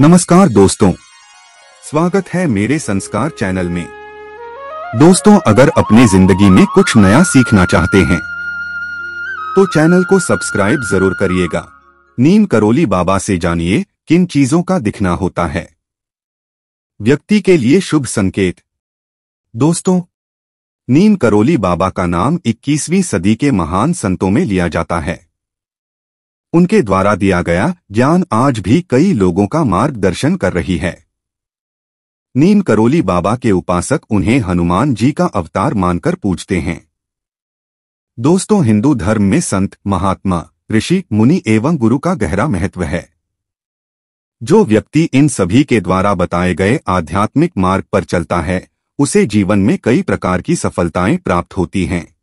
नमस्कार दोस्तों। स्वागत है मेरे संस्कार चैनल में। दोस्तों, अगर अपनी ज़िंदगी में कुछ नया सीखना चाहते हैं तो चैनल को सब्सक्राइब ज़रूर करिएगा। नीम करोली बाबा से जानिए किन चीज़ों का दिखना होता है। व्यक्ति के लिए शुभ संकेत। दोस्तों, नीम करोली बाबा का नाम 21वीं सदी के महान संतों में लिया जाता है। उनके द्वारा दिया गया ज्ञान आज भी कई लोगों का मार्गदर्शन कर रही है। नीम करोली बाबा के उपासक उन्हें हनुमान जी का अवतार मानकर पूजते हैं। दोस्तों, हिंदू धर्म में संत, महात्मा, ऋषि, मुनि एवं गुरु का गहरा महत्व है। जो व्यक्ति इन सभी के द्वारा बताए गए आध्यात्मिक मार्ग पर चलता है, उसे जीवन में कई प्रकार की सफलताएँ प्राप्त होती हैं।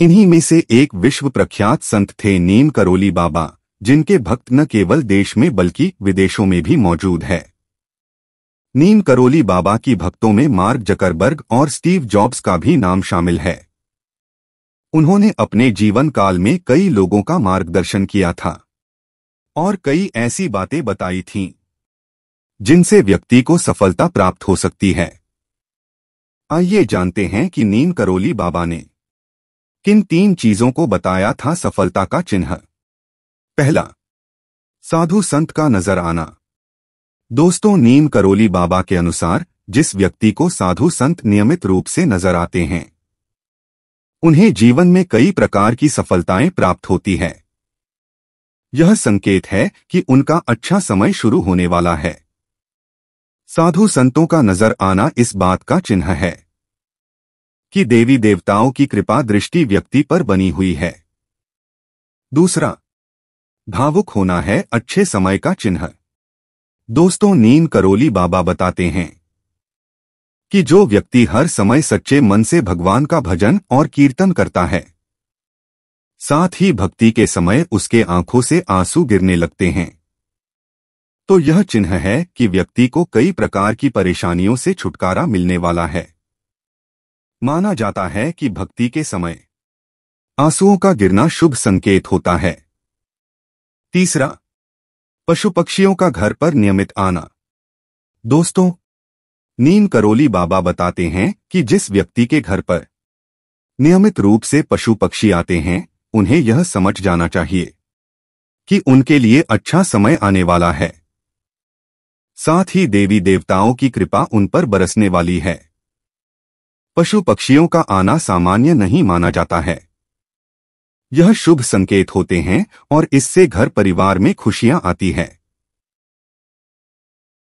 इन्हीं में से एक विश्व प्रख्यात संत थे नीम करोली बाबा, जिनके भक्त न केवल देश में बल्कि विदेशों में भी मौजूद है। नीम करोली बाबा की भक्तों में मार्क जकरबर्ग और स्टीव जॉब्स का भी नाम शामिल है। उन्होंने अपने जीवन काल में कई लोगों का मार्गदर्शन किया था। और कई ऐसी बातें बताई थीं, जिनसे व्यक्ति को सफलता प्राप्त हो सकती है। आइए जानते हैं कि नीम करोली बाबा ने किन तीन चीज़ों को बताया था सफलता का चिन्ह? पहला, साधु संत का नज़र आना। दोस्तों, नीम करोली बाबा के अनुसार, जिस व्यक्ति को साधु संत नियमित रूप से नज़र आते हैं, उन्हें जीवन में कई प्रकार की सफलताएँ प्राप्त होती है। यह संकेत है कि उनका अच्छा समय शुरू होने वाला है। साधु संतों का नज़र आना इस बात का चिन्ह है। कि देवी देवताओं की कृपा दृष्टि व्यक्ति पर बनी हुई है। दूसरा, भावुक होना है अच्छे समय का चिन्ह। दोस्तों नीम करोली बाबा बताते हैं कि जो व्यक्ति हर समय सच्चे मन से भगवान का भजन और कीर्तन करता है, साथ ही भक्ति के समय उसके आँखों से आँसू गिरने लगते हैं। तो यह चिन्ह है कि व्यक्ति को कई प्रकार की परेशानियों से छुटकारा मिलने वाला है। माना जाता है कि भक्ति के समय आंसुओं का गिरना शुभ संकेत होता है। तीसरा पशु पक्षियों का घर पर नियमित आना। दोस्तों, नीम करोली बाबा बताते हैं कि जिस व्यक्ति के घर पर नियमित रूप से पशु पक्षी आते हैं, उन्हें यह समझ जाना चाहिए कि उनके लिए अच्छा समय आने वाला है। साथ ही देवी देवताओं की कृपा उन पर बरसने वाली है। पशु पक्षियों का आना सामान्य नहीं माना जाता है। यह शुभ संकेत होते हैं और इससे घर परिवार में खुशियाँ आती है।